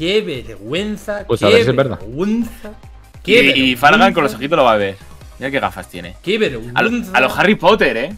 Qué vergüenza. Pues qué a ver si es verdad. vergüenza. Y, Qué y vergüenza. Fargan con los ojitos lo va a ver. Mira qué gafas tiene. Qué vergüenza. a los Harry Potter, ¿eh?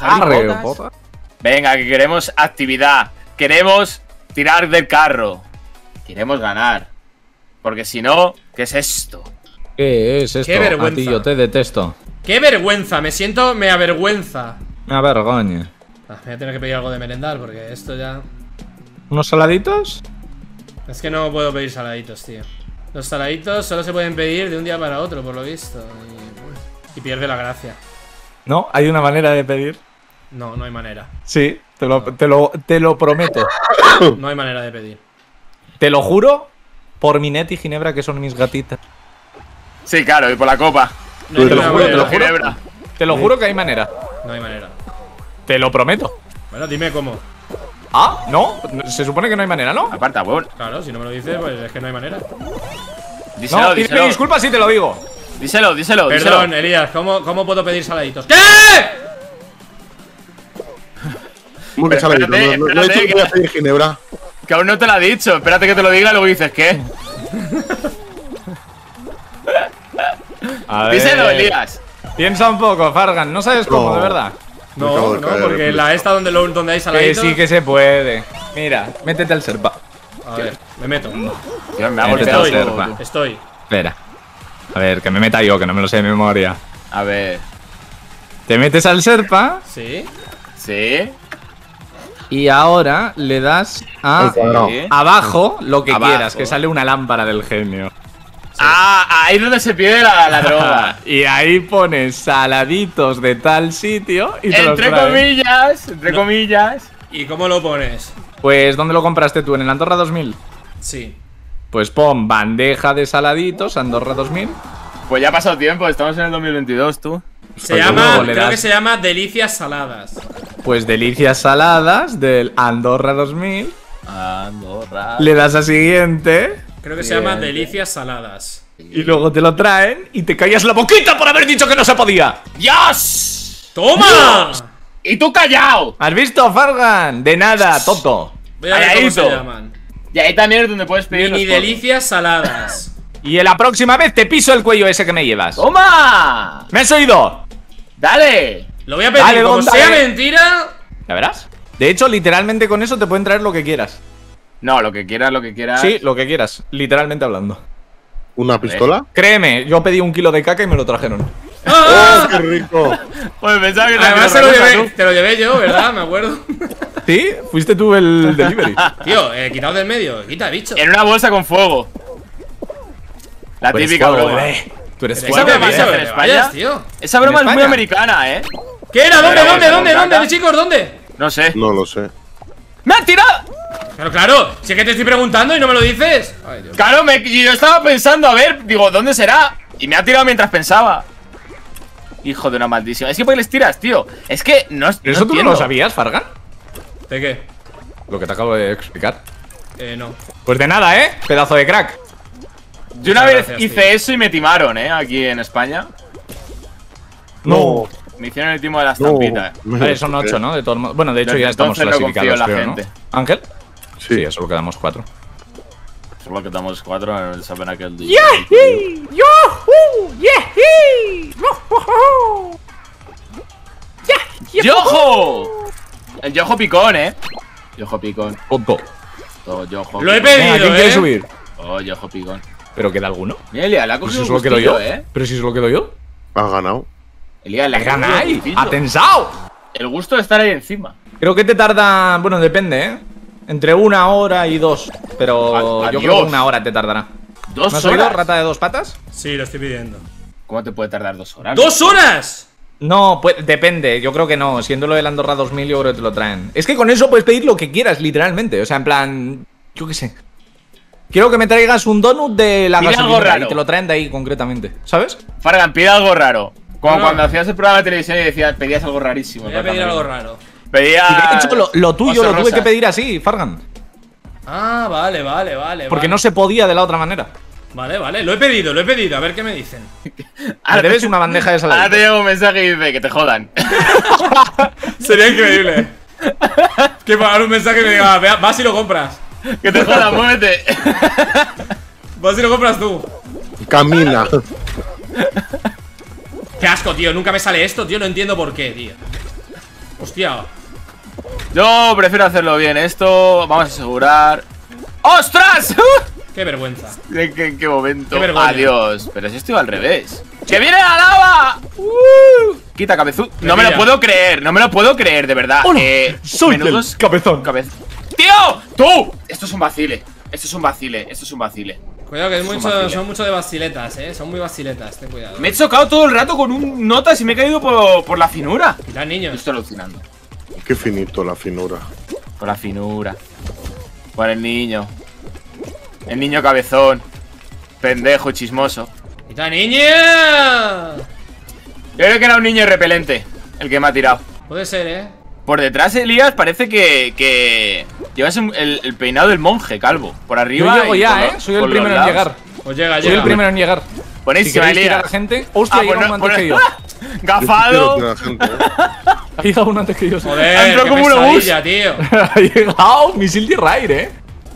Harry Harry Potter. Potter. Venga, que queremos actividad. Queremos tirar del carro. Queremos ganar. Porque si no, ¿qué es esto? ¿Qué es esto? Qué vergüenza. A ti yo te detesto. Qué vergüenza. Me siento. Me avergüenza. Me avergoña. Ah, voy a tener que pedir algo de merendar porque esto ya. ¿Unos saladitos? Es que no puedo pedir saladitos, tío. Los saladitos solo se pueden pedir de un día para otro, por lo visto. Y, y pierde la gracia. No, hay una manera de pedir. No, no hay manera. Sí, te lo, te lo, te lo prometo. No hay manera de pedir. Te lo juro por Minet y Ginebra, que son mis gatitas. Sí, claro, y por la copa. No hay Te lo juro, te lo manera. juro. Ginebra. Te lo juro que hay manera. No hay manera. Te lo prometo. Bueno, dime cómo. Ah, no. Se supone que no hay manera, ¿no? Aparta, huevón. Claro, si no me lo dices, pues es que no hay manera. Díselo, No, díselo. dime disculpa si te lo digo. Díselo, díselo, Perdón, díselo. Elías, ¿cómo, ¿cómo puedo pedir saladitos? ¿Qué? Muy bien, Pero saladito. espérate, No, no, no he dicho que voy a pedir ginebra. Que aún no te lo ha dicho. Espérate que te lo diga y luego dices ¿qué? A Díselo, Elías. Piensa un poco, Fargan. No sabes cómo, No. de verdad. No, no, porque la esta donde, lo- donde hay Que saladitos. sí que se puede. Mira, métete al serpa. A ver, me meto. Me ha golpeado todo, serpa. Estoy. Espera. A ver, que me meta yo, que no me lo sé de memoria. A ver. Te metes al serpa ¿Sí? ¿Sí? y ahora le das a abajo lo que Abajo. quieras, que sale una lámpara del genio. Ah, ahí es donde se pide la, la droga. Y ahí pones saladitos de tal sitio y te entre comillas, entre comillas. ¿Y cómo lo pones? Pues, ¿dónde lo compraste tú? ¿En el Andorra 2000? Sí. Pues pon bandeja de saladitos, Andorra 2000. Pues ya ha pasado tiempo, estamos en el 2022, tú. Se Pues llama, luego le creo das- que se llama Delicias Saladas. Pues delicias saladas del Andorra 2000. Andorra. Le das a siguiente Creo que se llama Delicias Saladas. y luego te lo traen y te callas la boquita por haber dicho que no se podía. ¡Dios! ¡Toma! ¡Y tú callado! ¿Has visto, Fargan? De nada, tonto. Voy a ver cómo se llaman. Y ahí también es donde puedes pedir Mini los. Delicias Saladas. Y la próxima vez te piso el cuello ese que me llevas. ¡Toma! ¿Me has oído? ¡Dale! Lo voy a pedir, Dale, como don, sea dale. mentira. ¿Ya verás? De hecho, literalmente con eso te pueden traer lo que quieras. No, lo que quieras, lo que quieras. Sí, lo que quieras, literalmente hablando. ¿Una pistola? Créeme, yo pedí un kilo de caca y me lo trajeron. ¡Oh, qué rico! Pues pensaba que Además te lo, llevé, te lo llevé yo, ¿verdad? Me acuerdo. ¿Sí? ¿Fuiste tú el delivery? Tío, eh, quitado del medio. Quita, bicho. En una bolsa con fuego. La Tú eres típica fuego, broma. bebé. Tú eres Esa fuego. broma broma en España? tío. Esa broma ¿En es muy americana, ¿eh? ¿Qué era? ¿Dónde, dónde, dónde, dónde, caca. chicos? ¿Dónde? No sé. No lo sé. ¡Me han tirado! Claro, claro. Si es que te estoy preguntando y no me lo dices. Ay, Dios. Claro, me, y yo estaba pensando, a ver, digo, ¿dónde será? Y me ha tirado mientras pensaba. Hijo de una maldición. Es que ¿por qué les tiras, tío? Es que no, ¿Pero no ¿Eso tú no lo sabías, Fargan? ¿De qué? Lo que te acabo de explicar. Eh, no. Pues de nada, ¿eh? Pedazo de crack. Yo una Muchas vez gracias, hice tío. eso y me timaron, ¿eh? Aquí en España. No. Me hicieron el timo de la No. Vale, son ocho, ¿no? De todos modos. Bueno, de hecho Desde ya estamos no clasificados, la creo, ¿no? gente. ¿Ángel? Sí, Sí. eso lo quedamos cuatro. Solo que estamos cuatro en saben aquel día. ¡Yojo! El yojo picón, ¿eh? Yojo picón. Tonto. Oh, yojo Lo he pedido, Venga, ¿quién ¿eh? quiere subir? Oh, yojo picón. ¿Pero queda alguno? Mira, Elia, le ha cogido si un solo quedo yo. ¿eh? Pero si solo quedo yo. Has ganado. Elia, un ¡Ganáis! ¡Atensao! El gusto de estar ahí encima. Creo que te tarda. Bueno, depende, ¿eh? Entre una hora y dos. Pero yo creo que una hora te tardará. ¿Dos ¿Me has oído, horas? rata de dos patas? Sí, lo estoy pidiendo. ¿Cómo te puede tardar dos horas? ¡Dos horas! No, pues depende, yo creo que no. Siendo lo del Andorra 2000, yo creo que te lo traen. Es que con eso puedes pedir lo que quieras, literalmente. O sea, en plan. Yo qué sé. Quiero que me traigas un donut de la Pide algo raro. y te lo traen de ahí concretamente. ¿Sabes? Fargan, pide algo raro. Como No. cuando hacías el programa de televisión y decías, pedías algo rarísimo. Voy a pedir algo raro. Pedía. Y de hecho, lo, lo tuyo lo tuve rosas. que pedir así, Fargan. Ah, vale, vale, vale. Porque vale. no se podía de la otra manera. Vale, vale. Lo he pedido, lo he pedido. A ver qué me dicen. Me debes una bandeja de Ahora te saladitos. llega un mensaje y dice que te jodan. Sería increíble. que pagar un mensaje y me diga, "Vea, vas y lo compras. Que te jodas, muévete. Pues si lo compras tú. Camina. Qué asco, tío. Nunca me sale esto, tío. No entiendo por qué, tío. Hostia. Yo prefiero hacerlo bien. Esto, vamos a asegurar. ¡Ostras! Qué vergüenza. ¿En qué, en qué momento? Qué vergüenza. Adiós. Pero si estoy al revés. ¡Que viene la lava! ¡Uh! Quita cabezú. No me lo puedo creer, no me lo puedo creer, de verdad. Hola, Eh, soy menudos el cabezón. cabez- ¡Tío! ¡Tú! Esto es un vacile. Esto es un vacile. Esto es un vacile. Cuidado, que es mucho, son mucho de vaciletas, eh. Son muy vaciletas, ten cuidado. Me he chocado todo el rato con un notas y me he caído por, por la finura. Mirad, Yo niños. estoy alucinando. Qué finito la finura. Por la finura. Por el niño. El niño cabezón. Pendejo y chismoso. ¡Mirad, niña! Yo creo que era un niño repelente el que me ha tirado. Puede ser, eh. Por detrás, Elías, parece que, que llevas un- el, el peinado del monje calvo. Por Yo arriba. llego y ya, ¿eh? los- Soy el los primero en llegar. Pues llega, Soy llega. el primero en llegar. Si Buenísima, queréis tirar a Elías. la gente. Hostia, Ah, ha llegado pues no- antes que yo. Gafado. La ¿eh? Ha llegado uno antes que yo. Joder, Entró qué como un pesadilla, tío. ha llegado misil de raid, eh.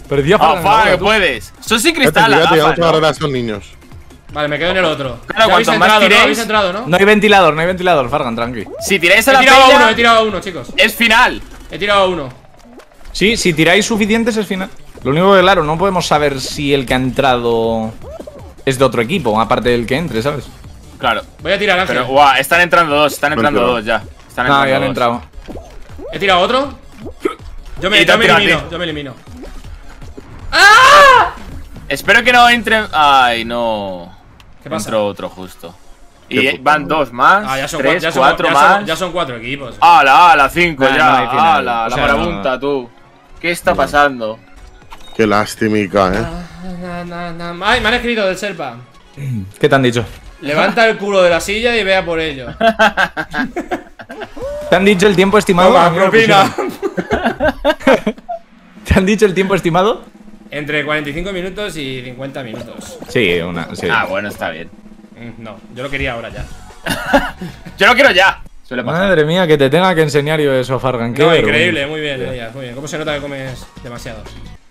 Parecía Fargan fa, ahora, que tú. puedes. Son sin cristal, las fíjate, gafas, vamos a ¿no? esos niños. Vale, me quedo en el otro. Claro, cuanto más entrado, ¿no? tiréis- Habéis entrado, ¿no? No hay ventilador, no hay ventilador, Fargan, tranqui. Si tiráis a He la tirado a uno, he tirado a uno, chicos. es final. He tirado a uno. Sí, si tiráis suficientes es final. Lo único que, claro, no podemos saber si el que ha entrado es de otro equipo, aparte del que entre, ¿sabes? Claro. Voy a tirar, Ángel. Pero, guau, están entrando dos, están entrando dos ya. Están No, entrando ya han entrado. He tirado otro. Yo me, yo me elimino, yo me elimino. Espero que no entre. Ay, no. ¿Qué pasa? Entró otro justo. Y van dos más. Ah, ya son, tres, ya son, cuatro ya más. son- ya son cuatro equipos. ¡Hala, hala! Cinco Nah, ya. no. ¡Hala! O La sea, marabunta, tú. ¿Qué está pasando? Qué lastimica, ¿eh? Na, na, na. Ay, me han escrito del Serpa. ¿Qué te han dicho? Levanta el culo de la silla y vea por ello. ¿Te han dicho el tiempo estimado? Toma, propina. pusieron. ¿Te han dicho el tiempo estimado? Entre 45 minutos y 50 minutos. Sí, una, sí. Ah, bueno, está bien. Mm, No, yo lo quería ahora ya. Yo lo quiero ya. Suele pasar. Madre mía, que te tenga que enseñar yo eso, Fargan. Qué No, increíble, muy bien, Elías, muy bien. ¿Cómo se nota que comes demasiado?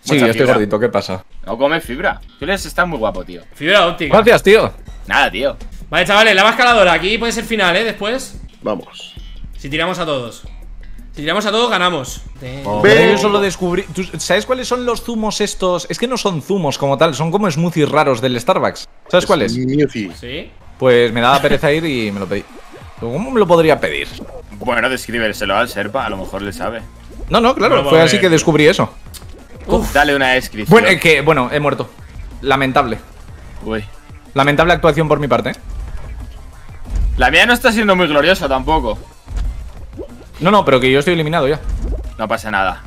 Sí, yo estoy fibra. gordito, ¿qué pasa? No come fibra. Julius está muy guapo, tío. Fibra óptica. Gracias, tío. Nada, tío. Vale, chavales, la escaladora. Aquí puede ser final, ¿eh? Después. Vamos. Si tiramos a todos. Si tiramos a todos, ganamos. Oh, pero yo solo descubrí. ¿Tú ¿Sabes cuáles son los zumos estos? Es que no son zumos como tal, son como smoothies raros del Starbucks. ¿Sabes cuáles? ¿Sí? Pues me daba pereza ir y me lo pedí. ¿Cómo me lo podría pedir? Bueno, descríbeselo al Serpa, a lo mejor le sabe. No, no, claro, fue así que descubrí eso. Dale una descripción. Bueno, eh, que, bueno, he muerto. Lamentable. Uy. Lamentable actuación por mi parte. La mía no está siendo muy gloriosa tampoco. No, no, pero que yo estoy eliminado ya. No pasa nada.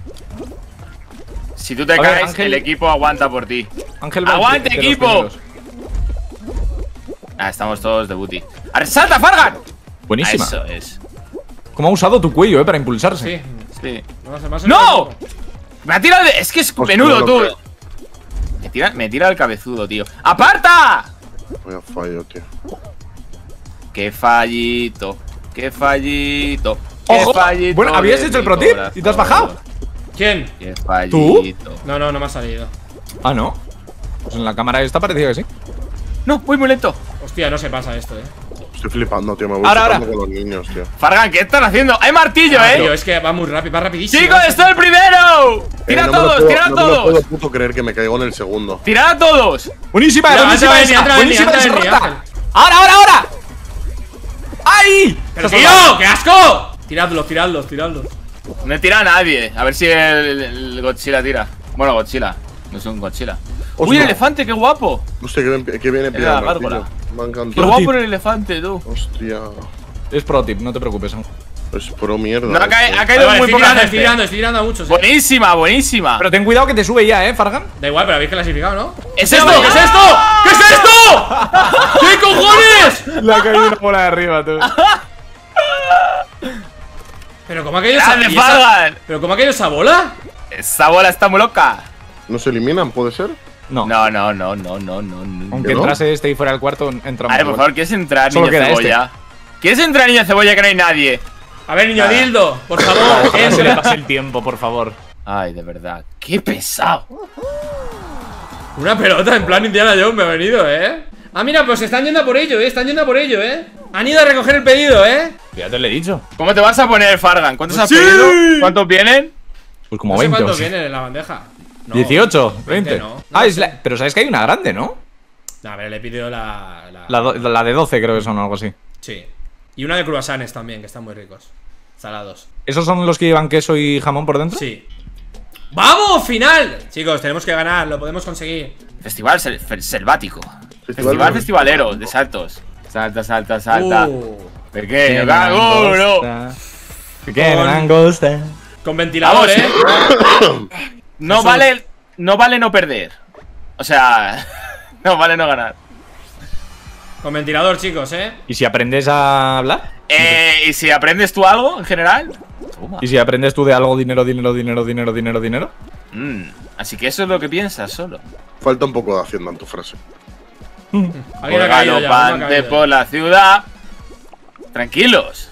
Si tú te A ver, caes, Ángel- el equipo aguanta por ti. Ángel ¡Aguante, de equipo! Ah, estamos todos de booty. ¡Salta, Fargan! Buenísima. Eso es. ¿Cómo ha usado tu cuello, eh, para impulsarse? Sí. ¡No! Me ha tirado de... Es que es Hostia, menudo, tú. Me tira, me tira el cabezudo, tío. ¡Aparta! Vaya fallo, tío. ¡Qué fallito! ¡Qué fallito! ¡Qué Ojo. fallito! Bueno, ¿habías hecho el mi pro tip? corazón. ¿Y te has bajado? ¿Quién? ¡Qué fallito! No, no, no me ha salido. Ah, no. Pues en la cámara esta parecía que sí. No, voy muy lento. Hostia, no se pasa esto, eh. Estoy flipando, tío. Me voy Ahora, ahora. con los niños, tío. Fargan, ¿qué están haciendo? ¡Hay martillo, Ah, eh! tío, es que va muy rápido, va rapidísimo. ¡Chicos, estoy el primero! Eh, ¡Tira no lo todos, puedo- tira a No todos! puedo puto creer que me caigo en el segundo. ¡Tirad a todos! Buenísima, Ya, buenísima esa, buenísima rata. Ángel. ¡Ahora, ahora, ahora! ¡Ay! ¡Pero tío! ¡Qué asco! Tiradlos, tiradlos, tiradlos. No tira a nadie. A ver si el, el Godzilla tira. Bueno, Godzilla. No es un Godzilla. ¡Uy, Hostia. el elefante! ¡Qué guapo! No sé qué, ven- qué viene pillando. la. Me ha ¡Qué encantado. guapo el elefante, tú! Hostia. Es pro tip, no te preocupes. Es pro mierda. No, ha, caído vale, muy estoy poca tirando, gente. estoy tirando, estoy tirando a muchos, eh. Buenísima, buenísima. Pero ten cuidado que te sube ya, eh, Fargan. Da igual, pero habéis clasificado, ¿no? ¿Es ¿Qué es esto? ¿Qué es esto? ¿Qué es esto? ¿Qué cojones? Le ha caído una bola de arriba, tú. ¿Pero cómo ha caído esa ¡Grande, y esa- Fargan! ¿Pero cómo ha caído esa bola? Esa bola está muy loca. ¿No se eliminan? ¿Puede ser? No. No, no, no, no, no, no. Aunque entrase este y fuera el cuarto, entramos. A ver, por favor, ¿quieres entrar, niño este. cebolla? ¿Quieres entrar, niño cebolla, que no hay nadie? A ver, niño Nada. Dildo, por favor, Ojalá se le entra. pase el tiempo, por favor. Ay, de verdad. ¡Qué pesado! Una pelota en plan Indiana Jones me ha venido, ¿eh? Ah, mira, pues están yendo a por ello, ¿eh? Están yendo a por ello, ¿eh? Han ido a recoger el pedido, ¿eh? Ya te lo he dicho. ¿Cómo te vas a poner, Fargan? ¿Cuántos has ¡Sí! pedido? ¿Cuántos vienen? Pues como No sé 20. cuántos vienen en la bandeja. No, 18, 20. no. No ah, es la- pero sabes que hay una grande, ¿no? No, a ver, le he pedido la... la- La, do- la de 12 creo que son o algo así. Sí. Y una de croissants también, que están muy ricos. Salados. ¿Esos son los que llevan queso y jamón por dentro? Sí. ¡Vamos! ¡Final! Chicos, tenemos que ganar, lo podemos conseguir. Festival sel- selvático. Festival festivalero de saltos. Salta, salta, salta. Uh, Pequeño, canguro. Pequeña Con- langosta. con ventilador. ¿eh? No vale, no vale no perder. O sea, no vale no ganar. Con ventilador, chicos, ¿eh? ¿Y si aprendes a hablar? Eh, ¿Y si aprendes tú algo en general? Toma. ¿Y si aprendes tú de algo dinero, dinero, dinero, dinero, dinero, dinero? Mm, así que eso es lo que piensas solo. Falta un poco de hacienda en tu frase. Por galopante por la ciudad. Tranquilos.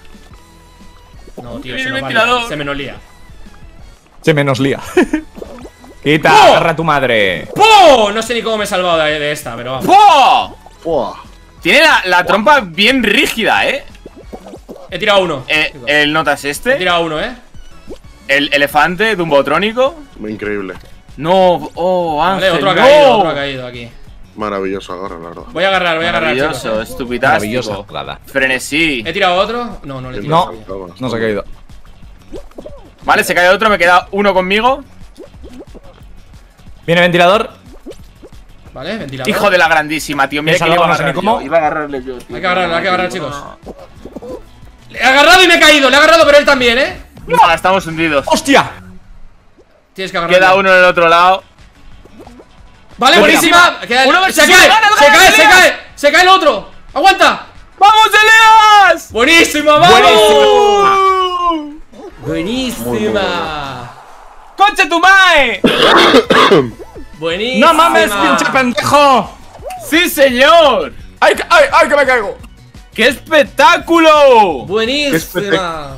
No, tío, se, nos va a ventilador. liar, se me nos lía. Se menos lía. Quita, ¡Oh! agarra a tu madre. ¡Po! No sé ni cómo me he salvado de, de esta, pero vamos. ¡Po! ¡Buah! Tiene la, la trompa bien rígida, ¿eh? He tirado uno. Eh, el notas He este. tirado uno, ¿eh? El elefante dumbotrónico. Increíble. No, oh, Ángel, Vale, otro ha no. caído, otro ha caído aquí. Maravilloso agarra, la verdad. Voy a agarrar, voy a agarrar, Maravilloso. Maravillosa jugada. Frenesí. ¿He tirado otro? No, no le he No. tirado. No se ha caído. Vale, se cae otro, me queda uno conmigo. Viene ventilador. Vale, ventilador. Hijo de la grandísima, tío. Mira que iba a agarrar ni cómo. yo. Iba a agarrarle yo, tío. Hay que agarrarlo, hay que agarrar, chicos. Le he agarrado y me he caído. Le he agarrado, pero él también, ¿eh? No, estamos hundidos. ¡Hostia! Tienes que agarrar. Queda uno en el otro lado. Vale, Venga. buenísima. Queda- Uno se cae, gana, se gana, cae, se cae. Se cae el otro. ¡Aguanta! ¡Vamos, Elias! Buenísima, vamos. Buenísima. ¡Conche tu mae! Buenísima. ¡No mames, pinche pendejo! ¡Sí, señor! ¡Ay, ay, ay, que me caigo! ¡Qué espectáculo! Buenísima.